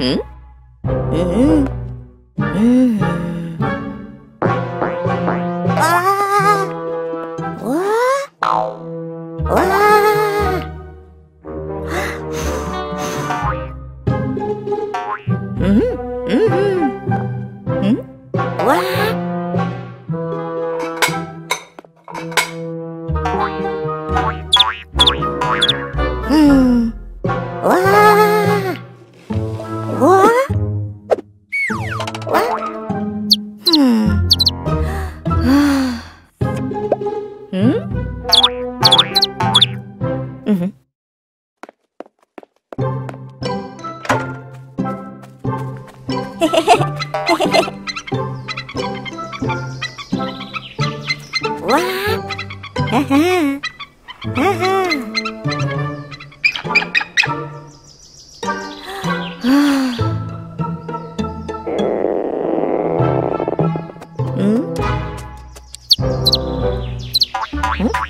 嗯，嗯，嗯，嗯。Mm-hmm.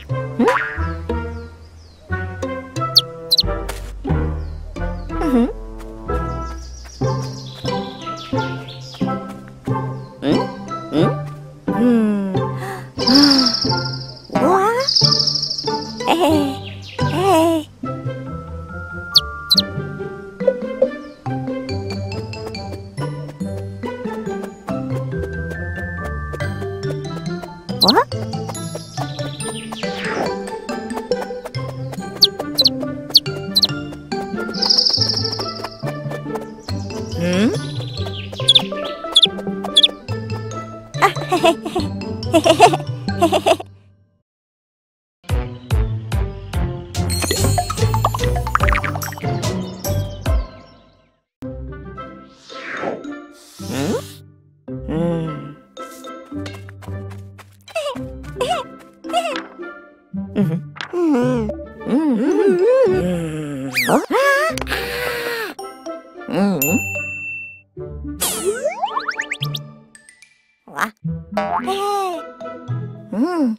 わ。へえ。うん。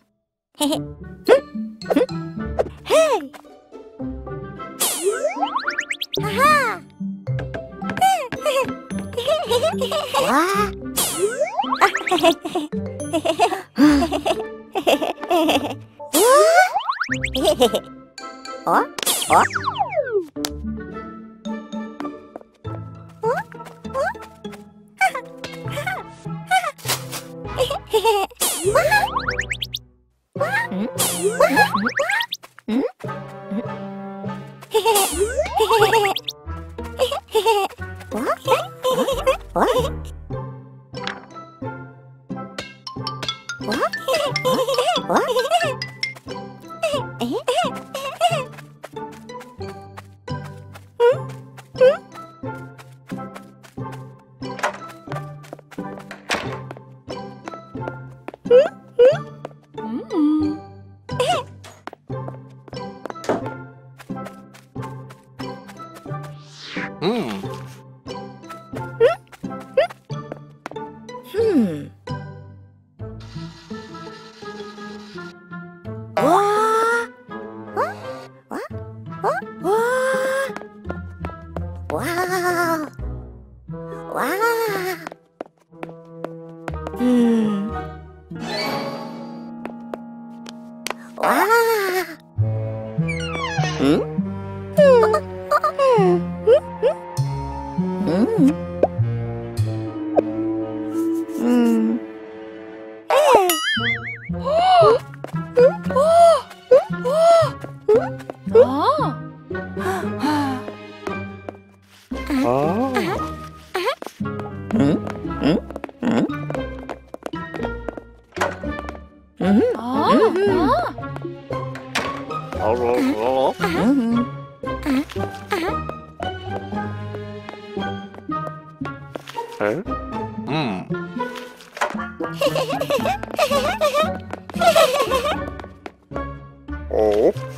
へへ。あ。嗯。 네. 음. 어?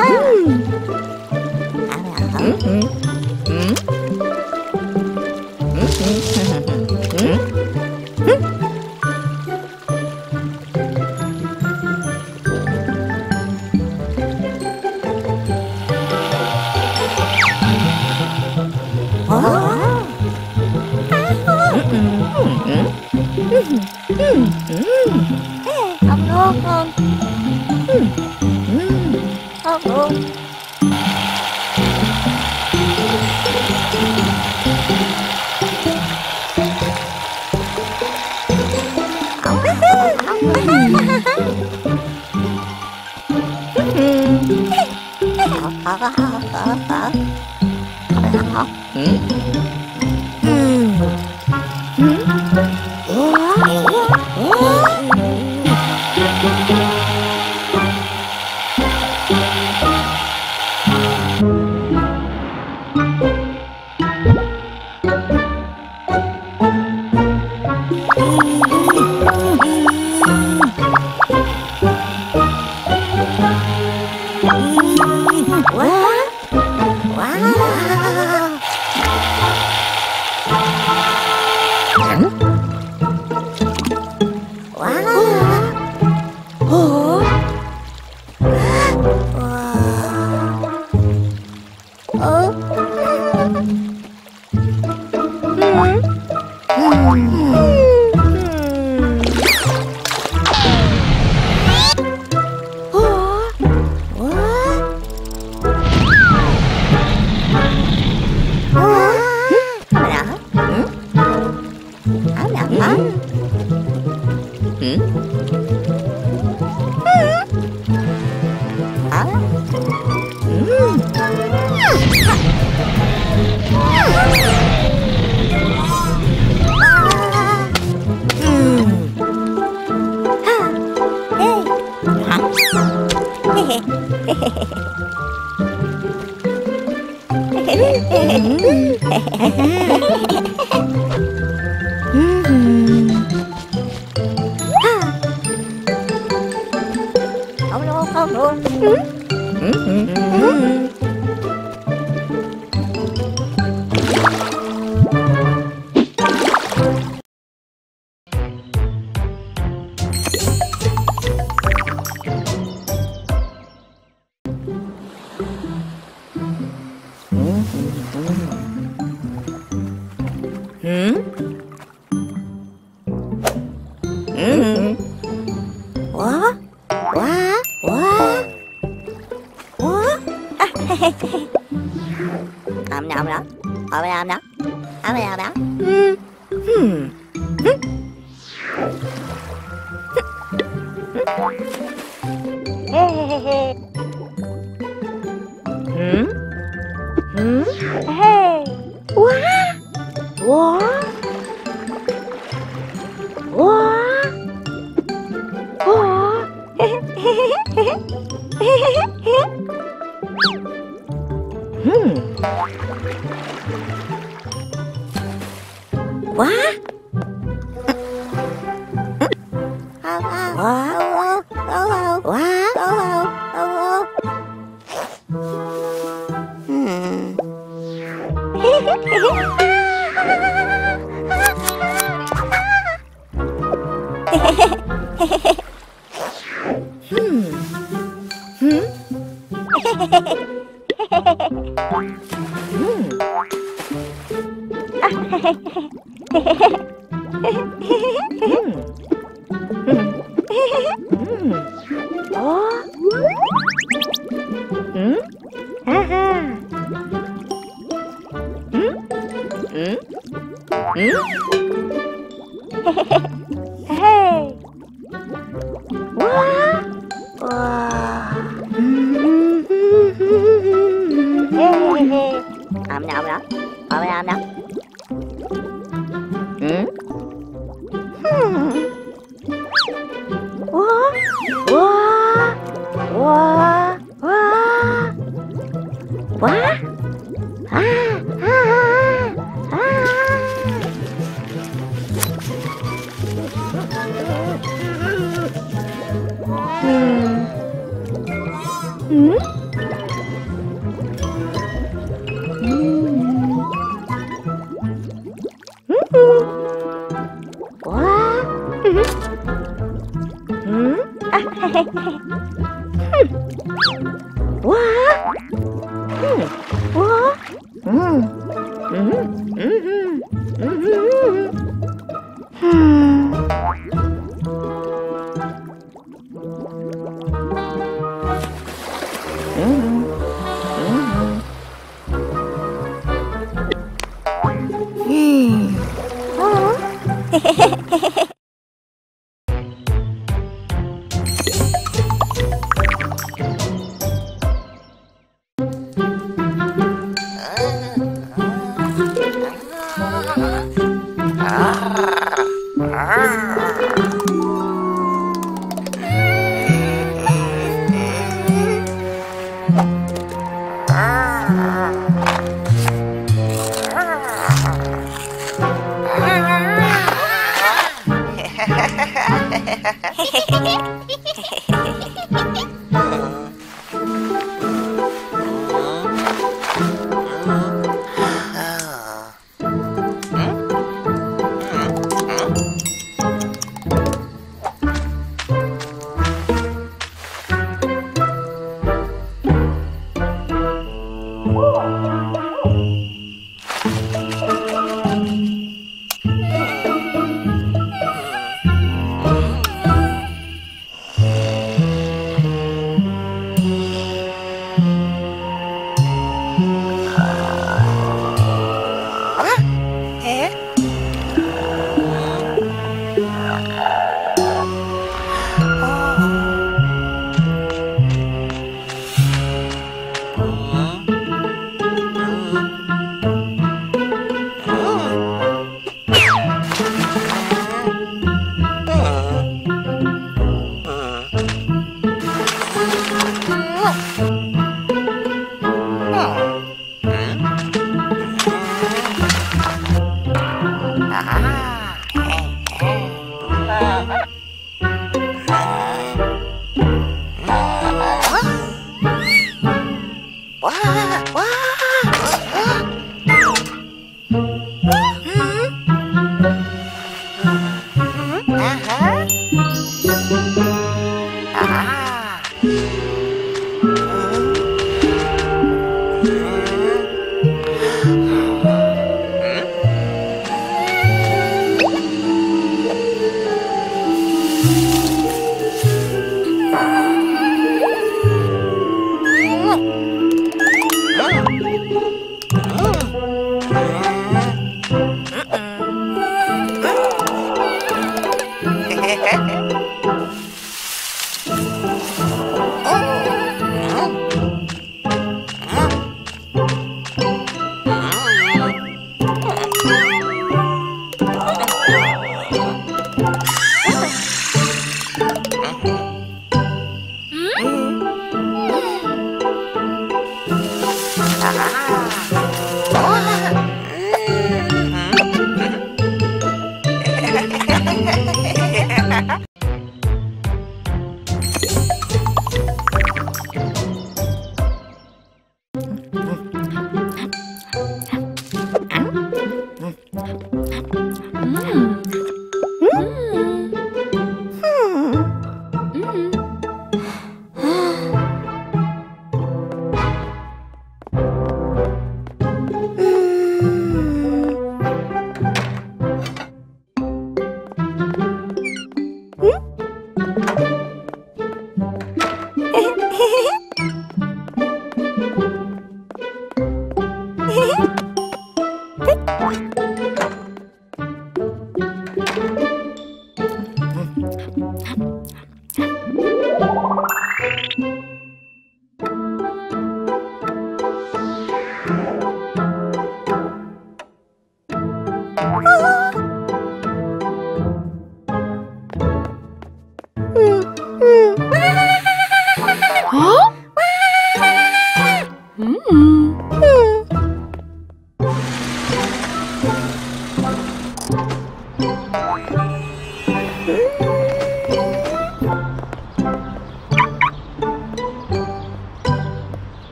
Hi. Hello. không luôn không luôn 哇哇，嘿嘿嘿嘿嘿嘿嘿嘿嘿，嗯，哇。ôm đó ôm đó. Ôm đó ôm đó. Ừ.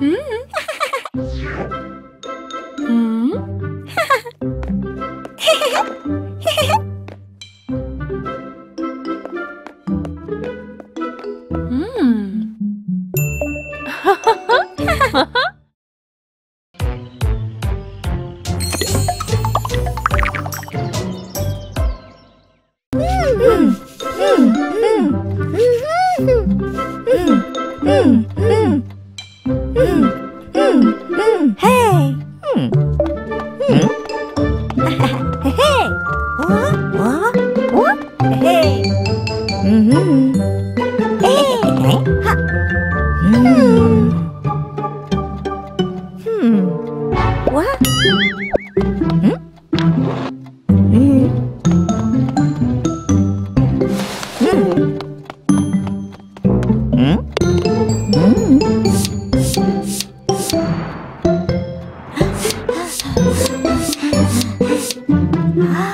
Hmm. 啊。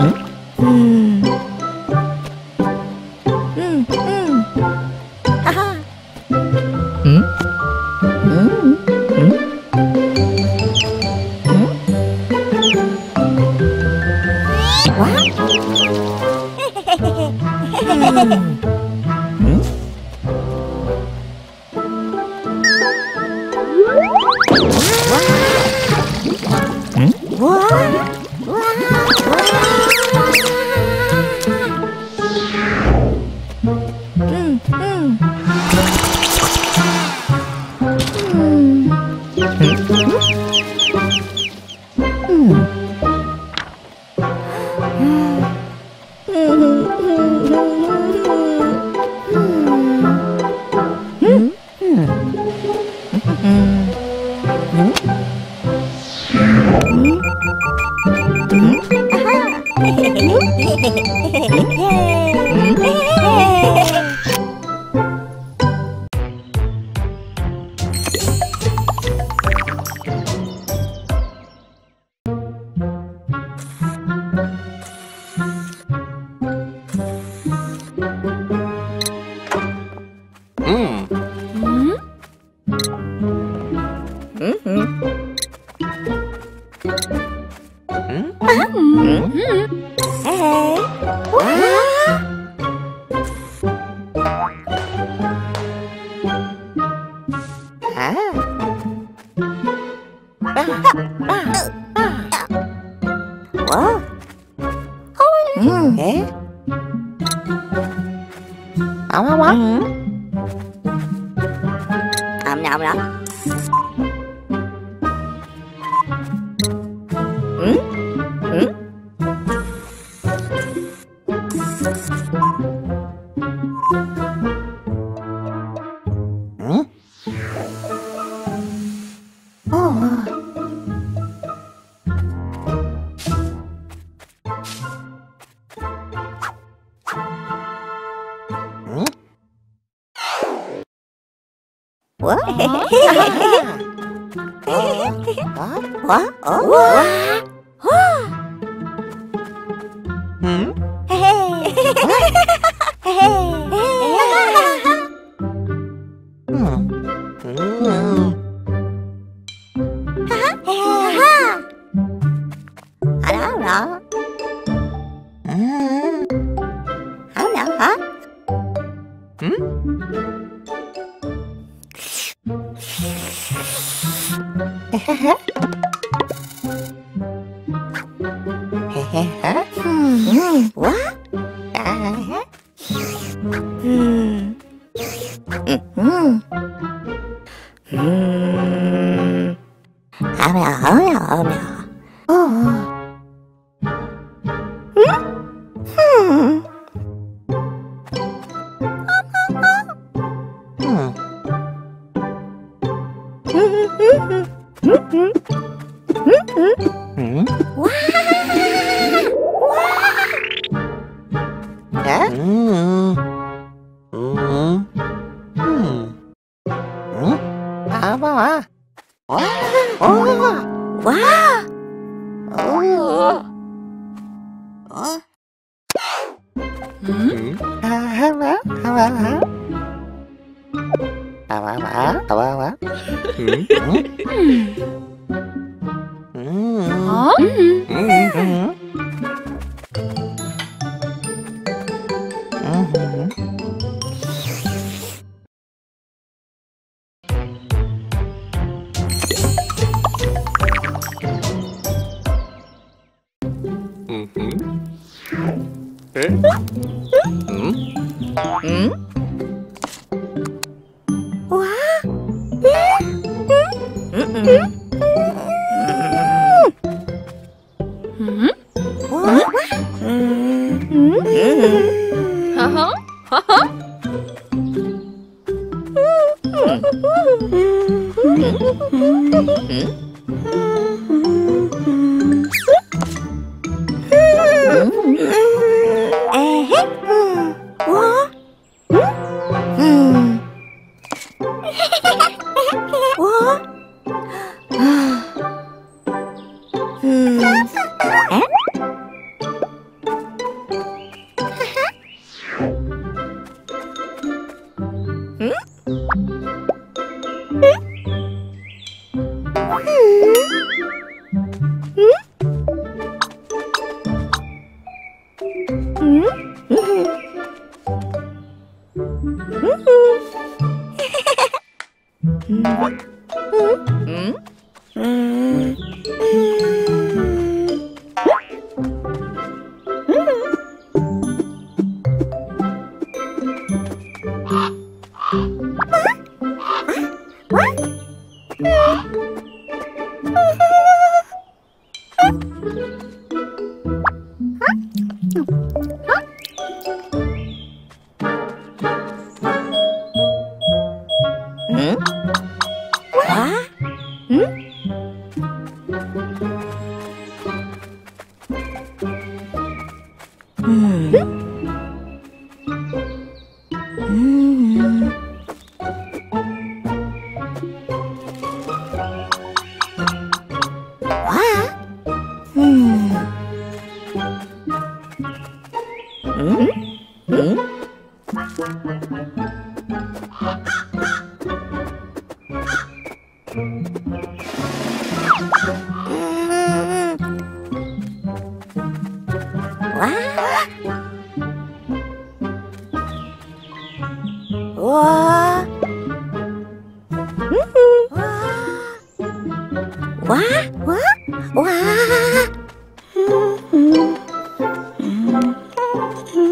응? 哇嘿嘿嘿嘿，嘿嘿嘿，哇哇哦！Wow! Ừ.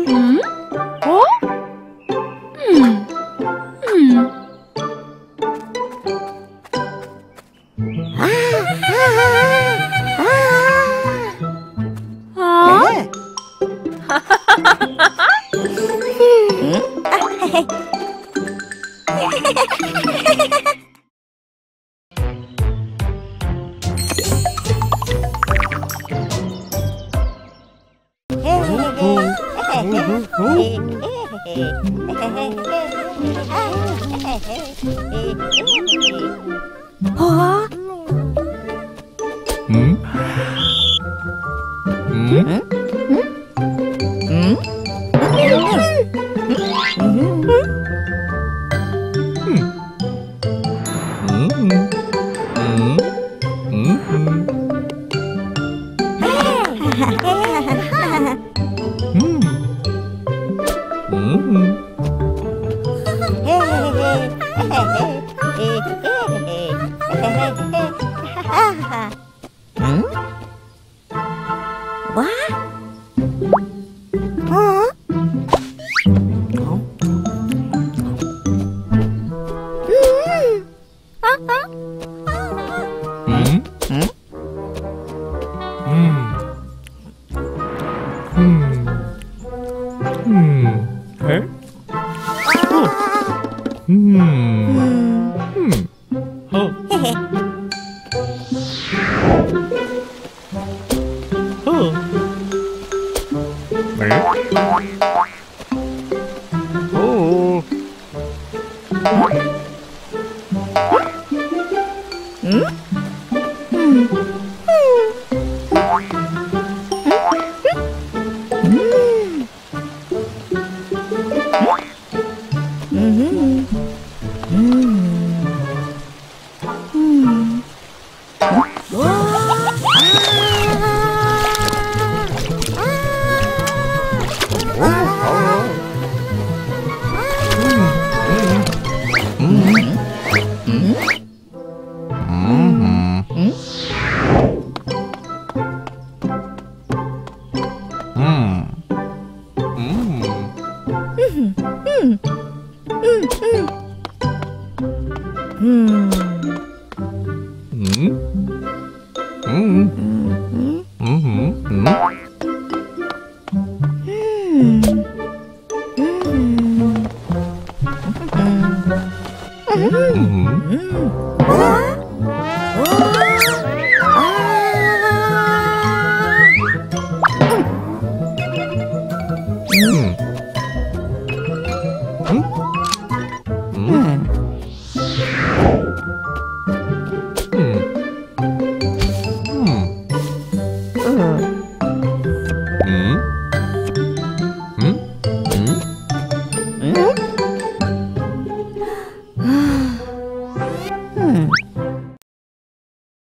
Mm-hmm. 哈哈，嗯，哇！